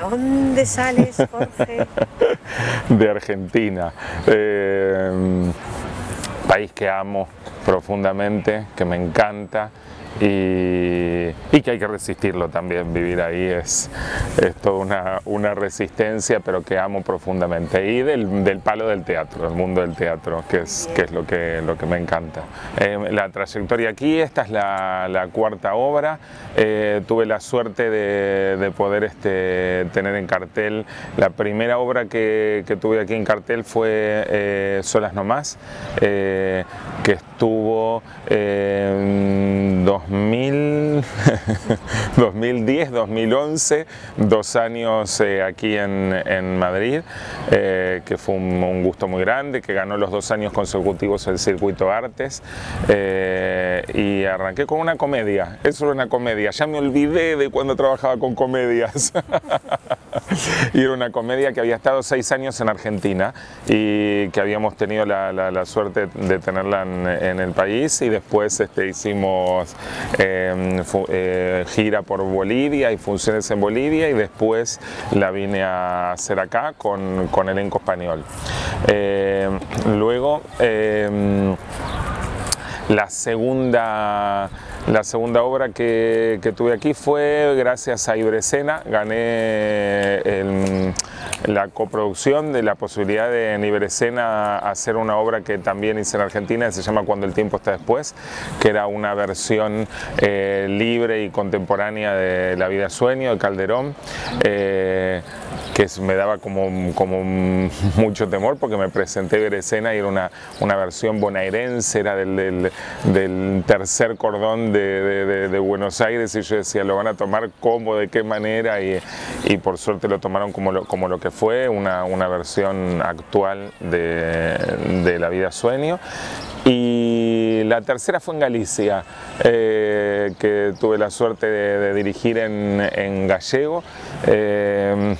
dónde sales, Jorge? de Argentina. Eh, país que amo profundamente, que me encanta y, que hay que resistirlo también, vivir ahí es, es toda una, resistencia, pero que amo profundamente. Y del, palo del teatro, el mundo del teatro, que es, lo, que, lo que me encanta. Eh, la trayectoria aquí, esta es la, cuarta obra, eh, tuve la suerte de, de, poder este, tener en cartel, la primera obra que, tuve aquí en cartel fue eh, Solas No Más, que estuvo en 2000, 2010, 2011, dos años eh, aquí en, en Madrid, eh, que fue un, un, gusto muy grande, que ganó los dos años consecutivos el Circuito Artes eh, y arranqué con una comedia, eso era una comedia, ya me olvidé de cuando trabajaba con comedias. y era una comedia que había estado seis años en Argentina y que habíamos tenido la, suerte de tenerla en, el país y después este, hicimos eh, eh, gira por Bolivia y funciones en Bolivia y después la vine a hacer acá con, elenco español. Eh, luego la segunda la segunda obra que, que, tuve aquí fue gracias a Ibresena, gané la coproducción de la posibilidad de en Ibresena hacer una obra que también hice en Argentina, que se llama Cuando el tiempo está después, que era una versión eh, libre y contemporánea de La vida sueño de Calderón. Eh, que me daba como, como mucho temor porque me presenté ver escena y era una, una versión bonaerense, era del, del, tercer cordón de, de, de, Buenos Aires y yo decía, lo van a tomar cómo, de qué manera y, y por suerte lo tomaron como lo, como lo que fue, una, una versión actual de, La vida sueño. Y la tercera fue en Galicia, eh, que tuve la suerte de, de dirigir en, en gallego. Eh,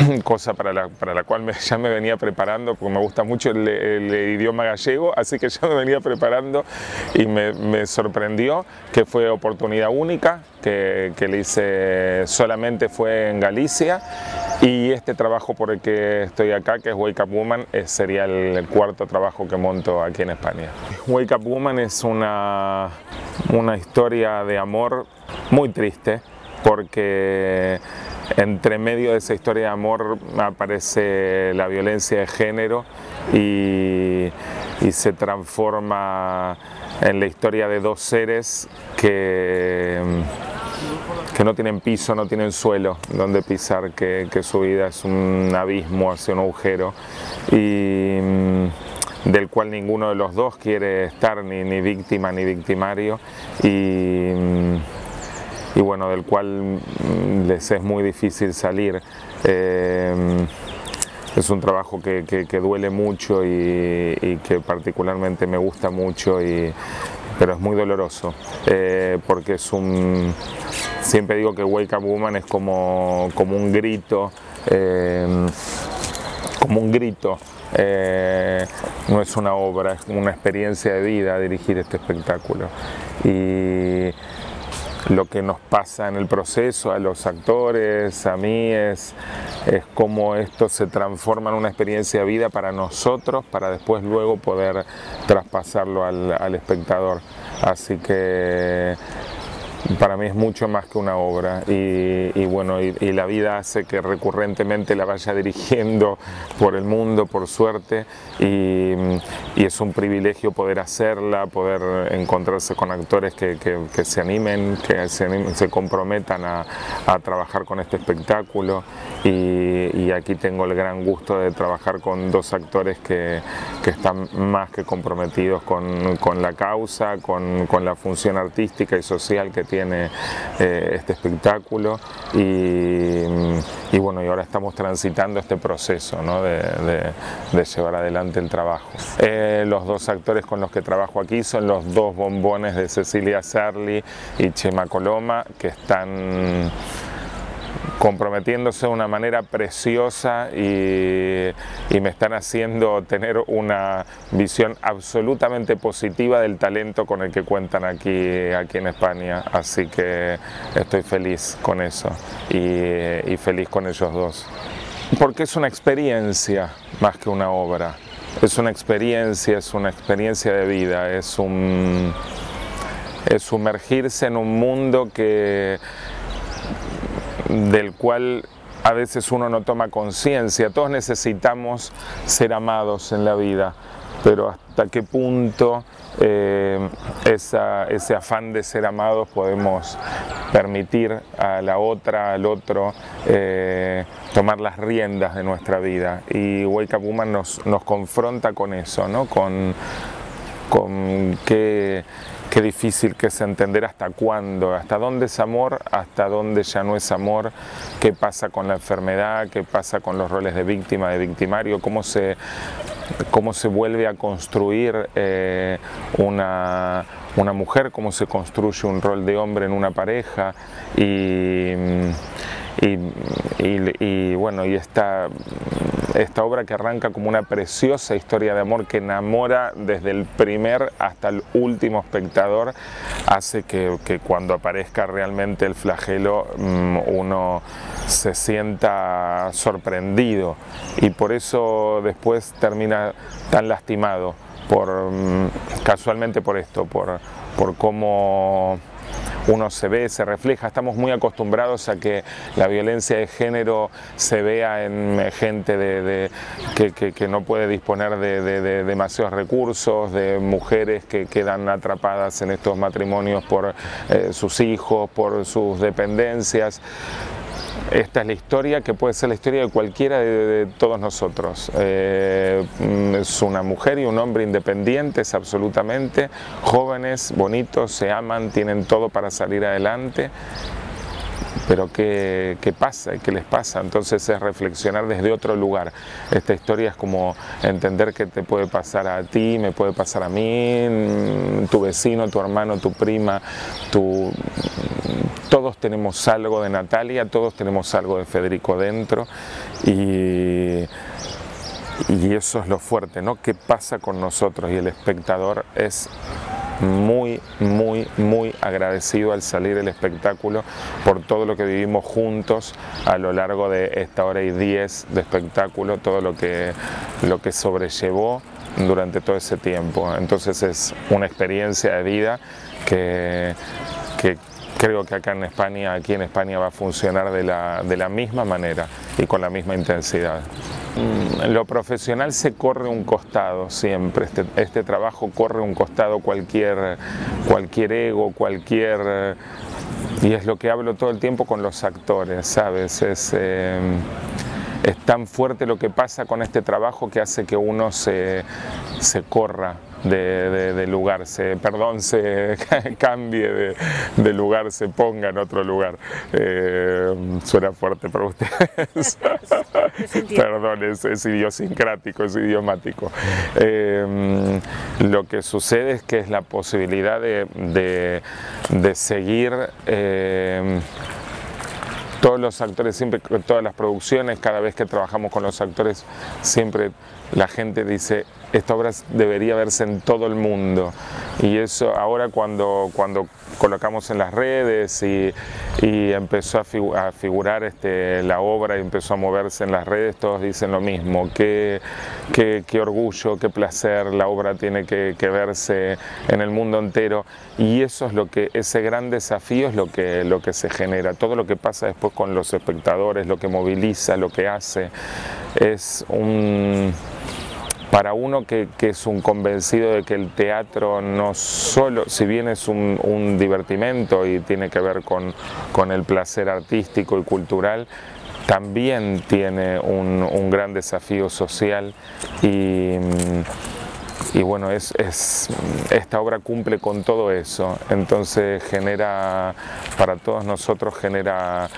cosa para la, para la cual me, ya me venía preparando, porque me gusta mucho el, el, el, idioma gallego, así que ya me venía preparando y me, me sorprendió que fue oportunidad única, que, que, le hice solamente fue en Galicia y este trabajo por el que estoy acá, que es Wake Up Woman, es, sería el, el, cuarto trabajo que monto aquí en España. Wake Up Woman es una, una historia de amor muy triste porque entre medio de esa historia de amor aparece la violencia de género y, se transforma en la historia de dos seres que, que no tienen piso, no tienen suelo donde pisar, que, que su vida es un abismo hacia un agujero y del cual ninguno de los dos quiere estar, ni, ni víctima ni victimario. Y, y bueno, del cual les es muy difícil salir. Eh, es un trabajo que, que, duele mucho y, que particularmente me gusta mucho, y, pero es muy doloroso eh, porque es un... Siempre digo que Wake Up Woman es como, como un grito, eh, como un grito no es una obra, es una experiencia de vida dirigir este espectáculo. Y lo que nos pasa en el proceso a los actores, a mí, es, es cómo esto se transforma en una experiencia de vida para nosotros, para después luego poder traspasarlo al, al espectador. Así que para mí es mucho más que una obra y, y bueno y, y, la vida hace que recurrentemente la vaya dirigiendo por el mundo por suerte y, y es un privilegio poder hacerla poder encontrarse con actores que, que, que se animen que se, animen, se comprometan a, a, trabajar con este espectáculo. Y, aquí tengo el gran gusto de trabajar con dos actores que, están más que comprometidos con, con la causa con, con la función artística y social que tiene eh, este espectáculo y, bueno, y ahora estamos transitando este proceso de, llevar adelante el trabajo. Eh, los dos actores con los que trabajo aquí son los dos bombones de Cecilia Sarli y Chema Coloma que están comprometiéndose de una manera preciosa y, me están haciendo tener una visión absolutamente positiva del talento con el que cuentan aquí, aquí en España. Así que estoy feliz con eso y, feliz con ellos dos. Porque es una experiencia más que una obra. Es una experiencia, es una experiencia de vida, es un es sumergirse en un mundo que del cual a veces uno no toma conciencia. Todos necesitamos ser amados en la vida, pero hasta qué punto eh, ese afán de ser amados podemos permitir a la otra, al otro, eh, tomar las riendas de nuestra vida. Y Wake Up Woman nos, nos confronta con eso, ¿no? con, con qué Qué difícil que es entender hasta cuándo, hasta dónde es amor, hasta dónde ya no es amor, qué pasa con la enfermedad, qué pasa con los roles de víctima, de victimario, cómo se, cómo se vuelve a construir eh, una, una mujer, cómo se construye un rol de hombre en una pareja y, y, bueno, y esta, esta obra que arranca como una preciosa historia de amor que enamora desde el primer hasta el último espectador, hace que, cuando aparezca realmente el flagelo mm, uno se sienta sorprendido. Y por eso después termina tan lastimado por mm, casualmente por esto, por, por cómo uno se ve, se refleja. Estamos muy acostumbrados a que la violencia de género se vea en gente de, que, no puede disponer de, demasiados recursos, de mujeres que quedan atrapadas en estos matrimonios por eh, sus hijos, por sus dependencias. Esta es la historia que puede ser la historia de cualquiera de, todos nosotros. Eh, es una mujer y un hombre independientes absolutamente, jóvenes, bonitos, se aman, tienen todo para salir adelante pero ¿qué, ¿qué, pasa y qué les pasa? Entonces es reflexionar desde otro lugar. Esta historia es como entender que te puede pasar a ti, me puede pasar a mí, tu vecino, tu hermano, tu prima, todos tenemos algo de Natalia, todos tenemos algo de Federico dentro y, y eso es lo fuerte, ¿no? ¿Qué pasa con nosotros? Y el espectador es muy, muy, muy agradecido al salir el espectáculo por todo lo que vivimos juntos a lo largo de esta hora y diez de espectáculo, todo lo que, lo que sobrellevó durante todo ese tiempo. Entonces es una experiencia de vida que, que creo que acá en España, aquí en España va a funcionar de la, de la misma manera y con la misma intensidad. Mm, lo profesional se corre un costado siempre, este, este, trabajo corre un costado cualquier, cualquier ego, cualquier... Y es lo que hablo todo el tiempo con los actores, ¿sabes? Es, eh, es tan fuerte lo que pasa con este trabajo que hace que uno se, se corra de, lugar, se, perdón, se cambie de, lugar, se ponga en otro lugar. Eh, suena fuerte para ustedes. perdón, es, idiosincrático, es idiomático. Eh, lo que sucede es que es la posibilidad de, seguir eh, todos los actores, siempre, todas las producciones, cada vez que trabajamos con los actores, siempre la gente dice, esta obra debería verse en todo el mundo. Y eso ahora cuando, cuando colocamos en las redes y, empezó a, figurar este, la obra y empezó a moverse en las redes, todos dicen lo mismo, qué, qué, orgullo, qué placer, la obra tiene que, verse en el mundo entero. Y eso es lo que, ese gran desafío es lo que, lo que se genera, todo lo que pasa después con los espectadores, lo que moviliza, lo que hace, es un para uno que, es un convencido de que el teatro no solo, si bien es un, divertimento y tiene que ver con, el placer artístico y cultural, también tiene un, gran desafío social y, bueno, es, esta obra cumple con todo eso, entonces genera, para todos nosotros genera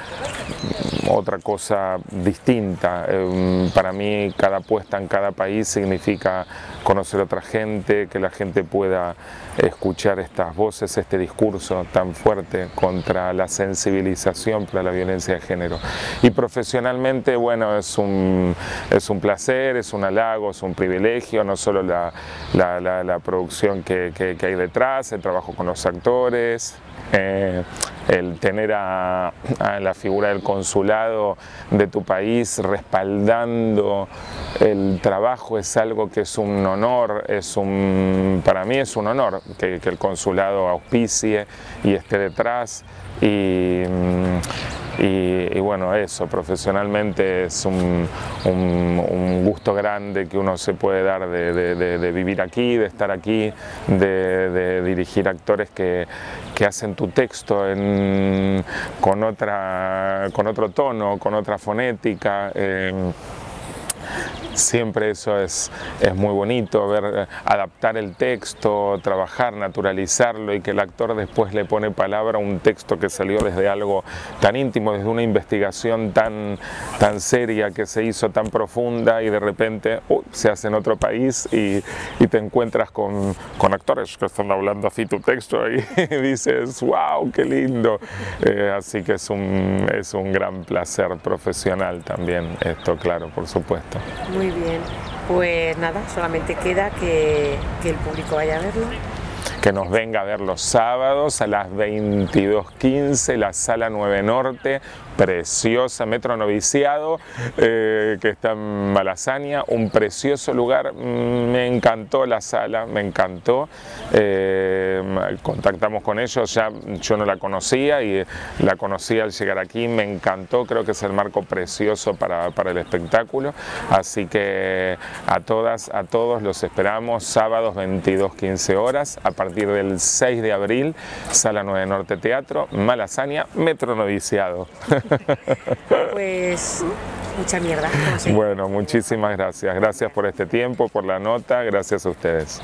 otra cosa distinta. Eh, para mí cada puesta en cada país significa conocer a otra gente, que la gente pueda escuchar estas voces, este discurso tan fuerte contra la sensibilización para la violencia de género. Y profesionalmente, bueno, es un, es un placer, es un halago, es un privilegio, no solo la, la, producción que, que hay detrás, el trabajo con los actores, eh, el tener a, la figura del consulado de tu país respaldando el trabajo es algo que es un honor, es un, para mí es un honor que, el consulado auspicie y esté detrás. Y, y, bueno, eso, profesionalmente es un, gusto grande que uno se puede dar de, vivir aquí, de estar aquí, de, dirigir actores que, hacen tu texto con, otra, con otro tono, con otra fonética. Eh, siempre eso es, es muy bonito, ver, eh, adaptar el texto, trabajar, naturalizarlo y que el actor después le pone palabra a un texto que salió desde algo tan íntimo, desde una investigación tan, tan seria que se hizo tan profunda y de repente se hace en otro país y, te encuentras con, actores que están hablando así tu texto y dices, wow, qué lindo. Eh, así que es un, es un gran placer profesional también esto, claro, por supuesto. Muy bien, pues nada, solamente queda que, el público vaya a verlo que nos venga a ver los sábados a las 22.15, la sala 9 Norte, preciosa, Metro Noviciado, eh, que está en Malasaña, un precioso lugar, me encantó la sala, me encantó, eh, contactamos con ellos, ya yo no la conocía y la conocí al llegar aquí, me encantó, creo que es el marco precioso para, para el espectáculo, así que a todas, a todos los esperamos, sábados 22.15 horas, a partir del 6 de abril, Sala 9 Norte Teatro, Malasaña, Metro Noviciado. Pues mucha mierda. Bueno, muchísimas gracias. Gracias por este tiempo, por la nota, gracias a ustedes.